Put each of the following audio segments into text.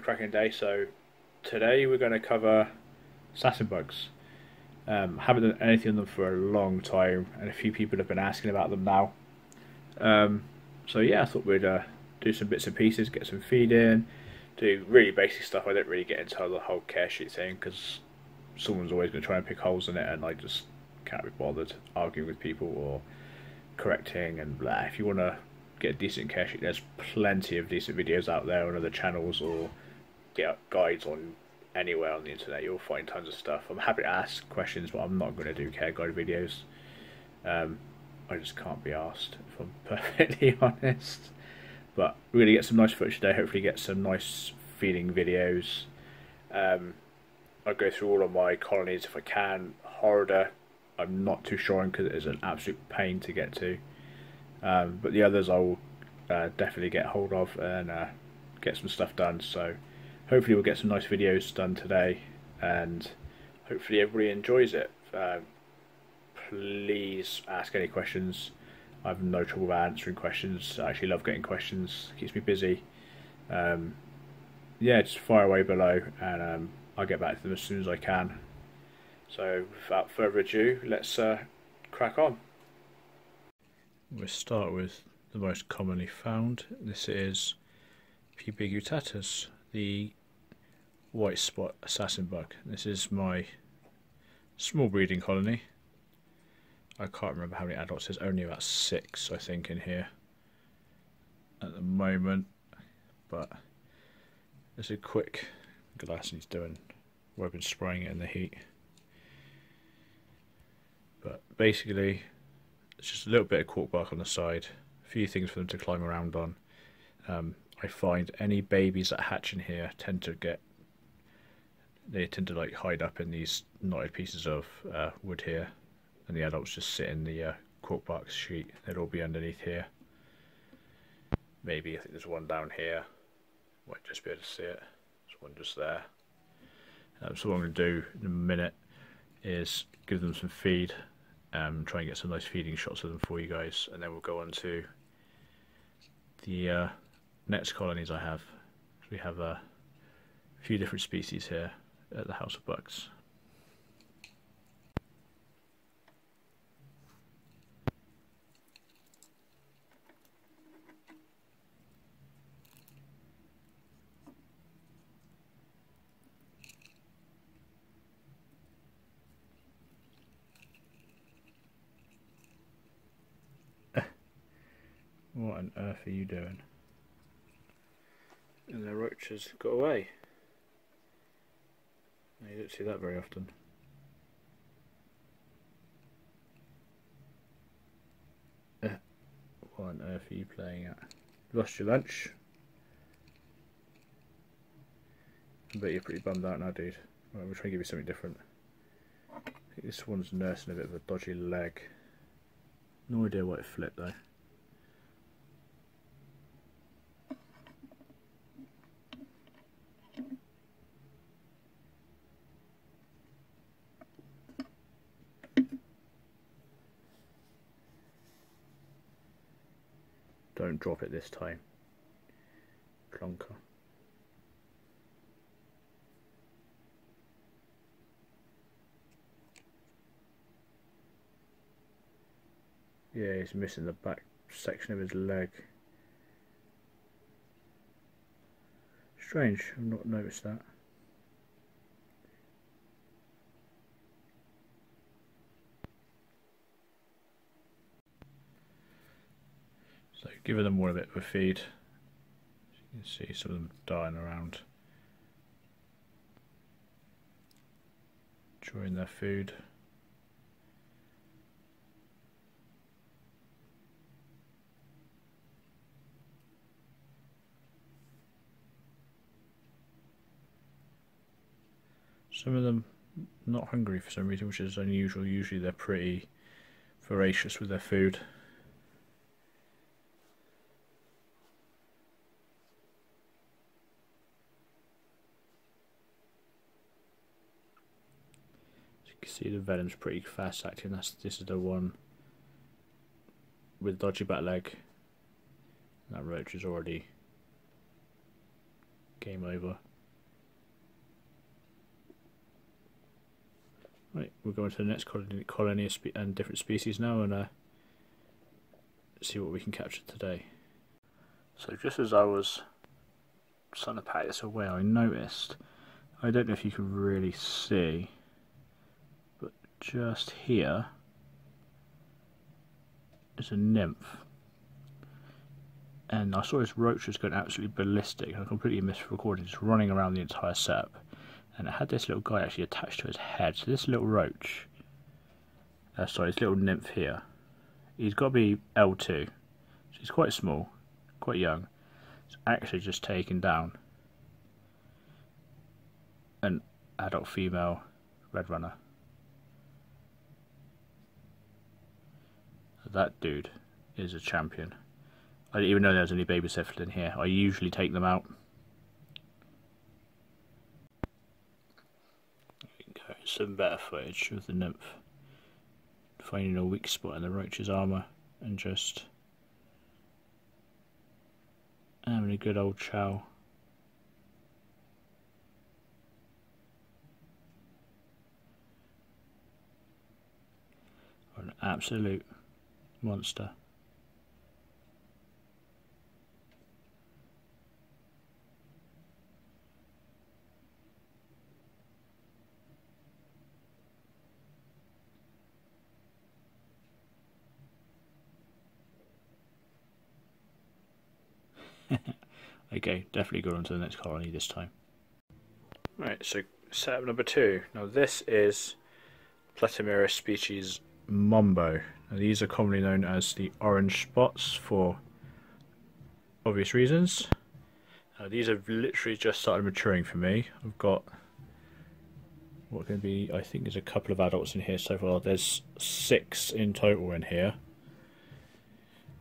Um, hope everyone's having a cracking day. So today we're going to cover assassin bugs. Um, haven't done anything on them for a long time, and a few people have been asking about them now. Um, so yeah, I thought we'd uh, do some bits and pieces, get some feed in, do really basic stuff. I don't really get into the whole care sheet thing because someone's always going to try and pick holes in it, and I just can't be bothered arguing with people or correcting and blah. If you want to get a decent care sheet, there's plenty of decent videos out there on other channels or get guides on anywhere on the internet. You'll find tons of stuff. I'm happy to ask questions, but I'm not going to do care guide videos. Um, I just can't be asked, if I'm perfectly honest. But we're going to get some nice footage today. Hopefully, get some nice feeding videos. Um, I'll go through all of my colonies if I can. Horrida, I'm not too sure on because it is an absolute pain to get to. Um, but the others I will uh, definitely get hold of and uh, get some stuff done. So hopefully we'll get some nice videos done today and hopefully everybody enjoys it. Uh, please ask any questions. I have no trouble answering questions. I actually love getting questions. It keeps me busy. Um, yeah, just fire away below and um, I'll get back to them as soon as I can. So without further ado, let's uh, crack on. We'll start with the most commonly found. This is P. biguttatus, the white spot assassin bug. This is my small breeding colony. I can't remember how many adults. There's only about six, I think, in here at the moment. But there's a quick glass he's doing where I've been spraying it in the heat. But basically, it's just a little bit of cork bark on the side, a few things for them to climb around on. Um, I find any babies that hatch in here tend to get they tend to like hide up in these knotted pieces of uh, wood here, and the adults just sit in the uh, cork bark sheet. They'd all be underneath here. Maybe I think there's one down here. Might just be able to see it. There's one just there. Um, so what I'm going to do in a minute is give them some feed, um, try and get some nice feeding shots of them for you guys, and then we'll go on to the uh, next colonies I have. We have a few different species here at the House of Bugs. What on earth are you doing? And the roaches got away. You don't see that very often. Uh, what on earth are you playing at? Lost your lunch? I bet you're pretty bummed out now, dude. Right, we'll try and give you something different. This one's nursing a bit of a dodgy leg. No idea why it flipped though. Drop it this time. Plonker. Yeah, he's missing the back section of his leg. Strange, I've not noticed that. Giving them more a bit of a feed. You can see some of them dying around. Enjoying their food. Some of them not hungry for some reason, which is unusual. Usually they're pretty voracious with their food. See the venom's pretty fast acting. That's this is the one with dodgy back leg. That roach is already game over. Right, we're going to the next colony, colony and different species now and uh, see what we can capture today. So just as I was starting to pack this away, I noticed, I don't know if you can really see, just here is a nymph. And I saw this roach was going absolutely ballistic. I completely misrecorded. It's running around the entire setup. And it had this little guy actually attached to his head. So this little roach, uh, sorry, this little nymph here, he's got to be L2. So he's quite small, quite young. It's actually just taken down an adult female red runner. That dude is a champion. I didn't even know there was any baby cephalids in here. I usually take them out. Some better footage of the nymph finding a weak spot in the roach's armour and just having a good old chow. An absolute monster. okay, definitely go on to the next colony this time. Right, so setup number two. Now this is Platymeris species Mombo. Now, these are commonly known as the orange spots for obvious reasons. Now, these have literally just started maturing for me. I've got what can be, I think there's a couple of adults in here so far. There's six in total in here.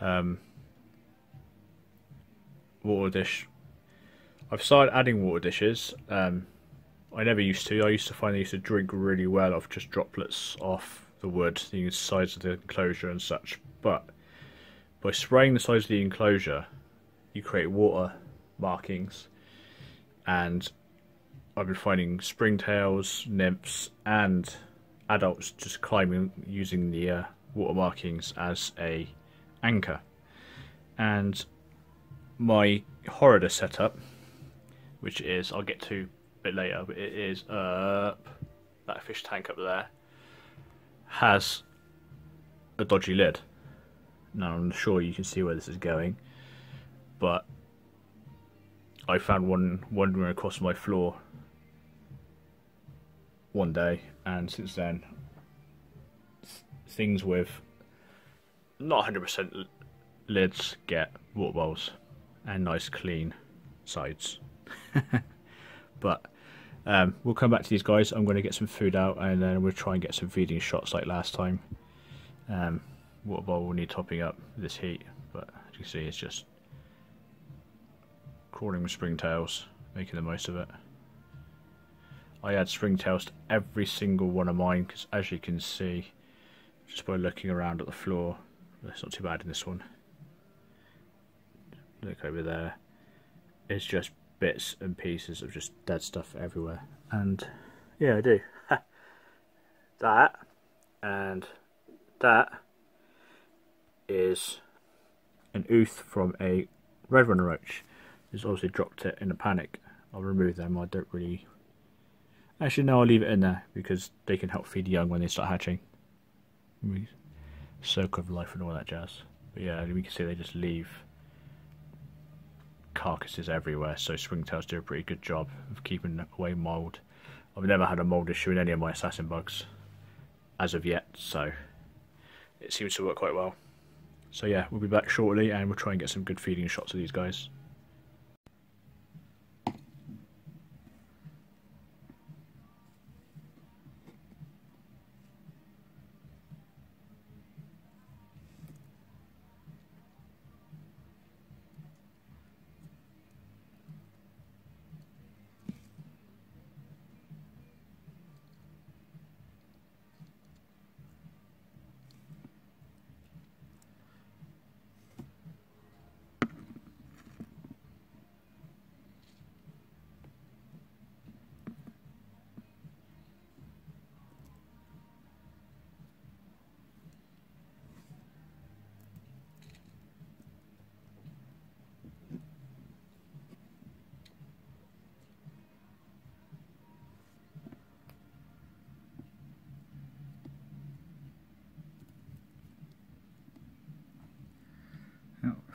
Um, water dish. I've started adding water dishes. Um, I never used to. I used to find they used to drink really well off just droplets off the wood, the sides of the enclosure and such. But by spraying the sides of the enclosure, you create water markings. And I've been finding springtails, nymphs, and adults just climbing using the uh, water markings as a anchor. And my Horrida setup, which is I'll get to a bit later, but it is up that fish tank up there has a dodgy lid. Now I'm sure you can see where this is going, but I found one wandering across my floor one day, and since then, things with not 100% lids get water bowls and nice clean sides. but um, we'll come back to these guys. I'm going to get some food out and then we'll try and get some feeding shots like last time. Um, water bowl will need topping up this heat, but as you can see, it's just crawling with springtails, making the most of it. I add springtails to every single one of mine because as you can see, just by looking around at the floor, it's not too bad in this one look over there it's just bits and pieces of just dead stuff everywhere. And yeah I do. That and that is an ooth from a red runner roach. Who's obviously dropped it in a panic. I'll remove them. I don't really actually no I'll leave it in there because they can help feed the young when they start hatching. Circle of life and all that jazz. But yeah we can see they just leave carcasses everywhere, so springtails do a pretty good job of keeping away mould. I've never had a mould issue in any of my assassin bugs as of yet, so it seems to work quite well. So yeah, we'll be back shortly and we'll try and get some good feeding shots of these guys.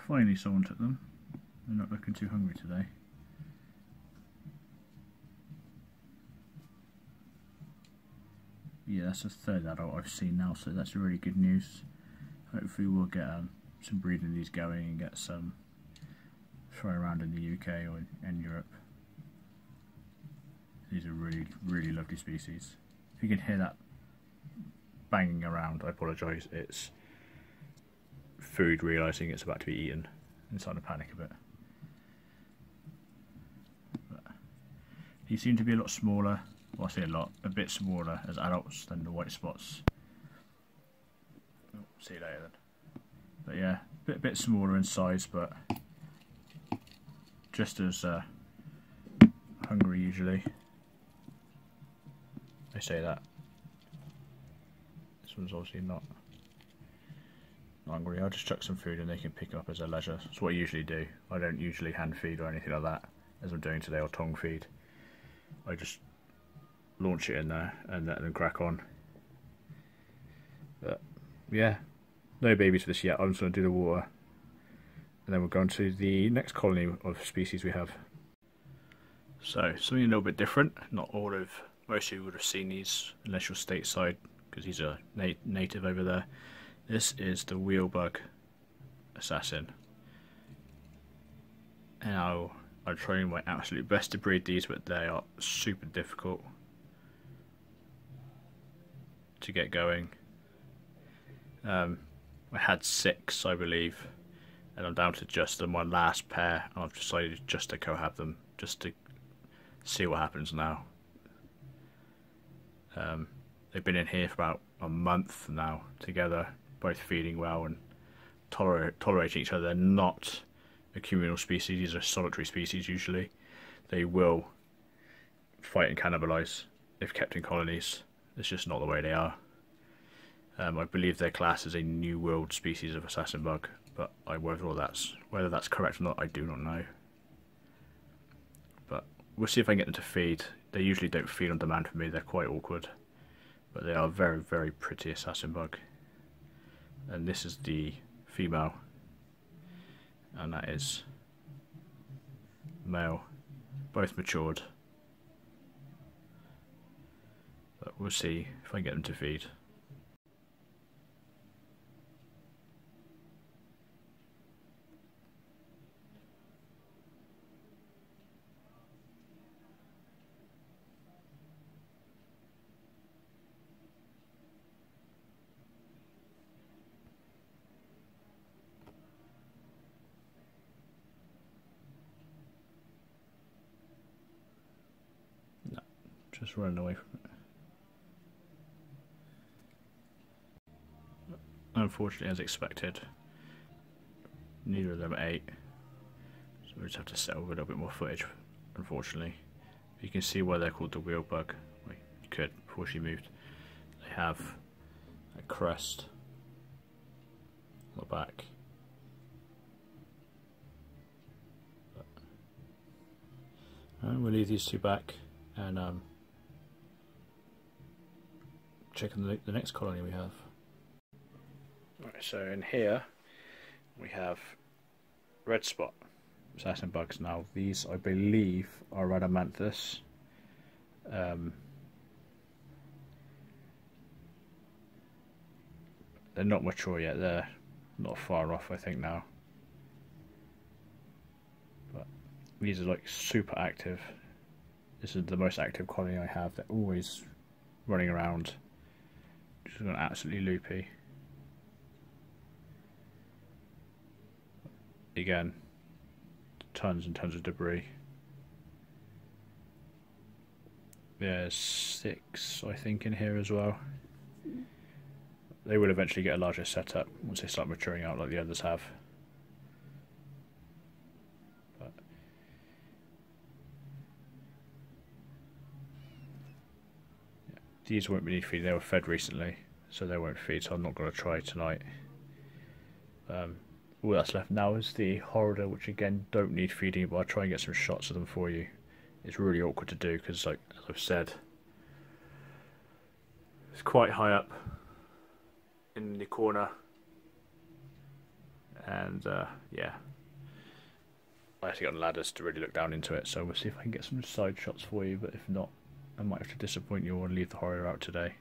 Finally someone took them. They're not looking too hungry today. Yeah, that's the third adult I've seen now, so that's really good news. Hopefully we'll get um, some breeding these going and get some thrown around in the UK or in Europe. These are really, really lovely species. If you can hear that banging around, I apologise. It's food realising it's about to be eaten and starting to panic a bit. But these seem to be a lot smaller, well I say a lot, a bit smaller as adults than the white spots. Oh, see you later then. But yeah, a bit, bit smaller in size but just as uh, hungry usually. I say that. This one's obviously not hungry. I'll just chuck some food and they can pick up as a leisure. That's what I usually do. I don't usually hand feed or anything like that, as I'm doing today, or tongue feed. I just launch it in there and let them crack on. But yeah, no babies for this yet. I'm just going to do the water. And then we'll go on to the next colony of species we have. So, something a little bit different. Not all of, most of you would have seen these unless you're stateside, because these are nat native over there. This is the wheelbug assassin. Now, I'm trying my absolute best to breed these, but they are super difficult to get going. Um, I had six, I believe, and I'm down to just my last pair, and I've decided just to cohab them, just to see what happens now. Um, they've been in here for about a month now together, both feeding well and toler tolerating each other. They're not a communal species, these are solitary species usually. They will fight and cannibalize if kept in colonies. It's just not the way they are. Um, I believe their class is a New World species of assassin bug, but I, whether that's whether that's correct or not, I do not know. But we'll see if I can get them to feed. They usually don't feed on demand for me; they're quite awkward, but they are very, very pretty assassin bug and this is the female and that is male both matured. But we'll see if I get them to feed just running away from it. Unfortunately, as expected, neither of them ate. So we just have to settle with a little bit more footage, unfortunately. You can see why they're called the wheel bug. Wait, you could, before she moved. They have a crest on the back. And we'll leave these two back and um, checking the, the next colony we have. Right, so in here we have red spot assassin bugs. Now these I believe are Rhadamanthus. Um, they're not mature yet, they're not far off I think now. But these are like super active. This is the most active colony I have. They're always running around just gone absolutely loopy. Again, tons and tons of debris. There's six, I think, in here as well. They will eventually get a larger setup once they start maturing out like the others have. But These won't need feed, they were fed recently, so they won't feed, so I'm not going to try tonight. Um, all that's left now is the Horrida, which again don't need feeding, but I'll try and get some shots of them for you. It's really awkward to do because, like as I've said, it's quite high up in the corner. and uh, yeah, I actually got ladders to really look down into it. So we'll see if I can get some side shots for you. But if not, I might have to disappoint you and leave the horror out today.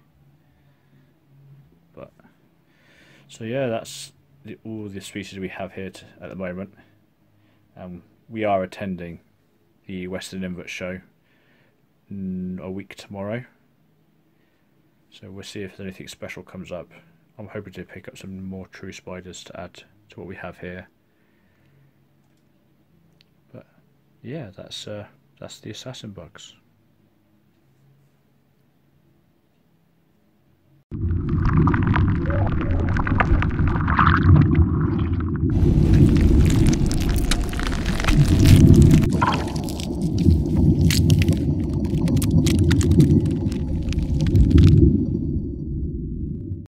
But so yeah, that's the, all the species we have here to, at the moment. Um, we are attending the Western Invert show a week tomorrow. So we'll see if anything special comes up. I'm hoping to pick up some more true spiders to add to what we have here. But yeah, that's uh, that's the assassin bugs. you.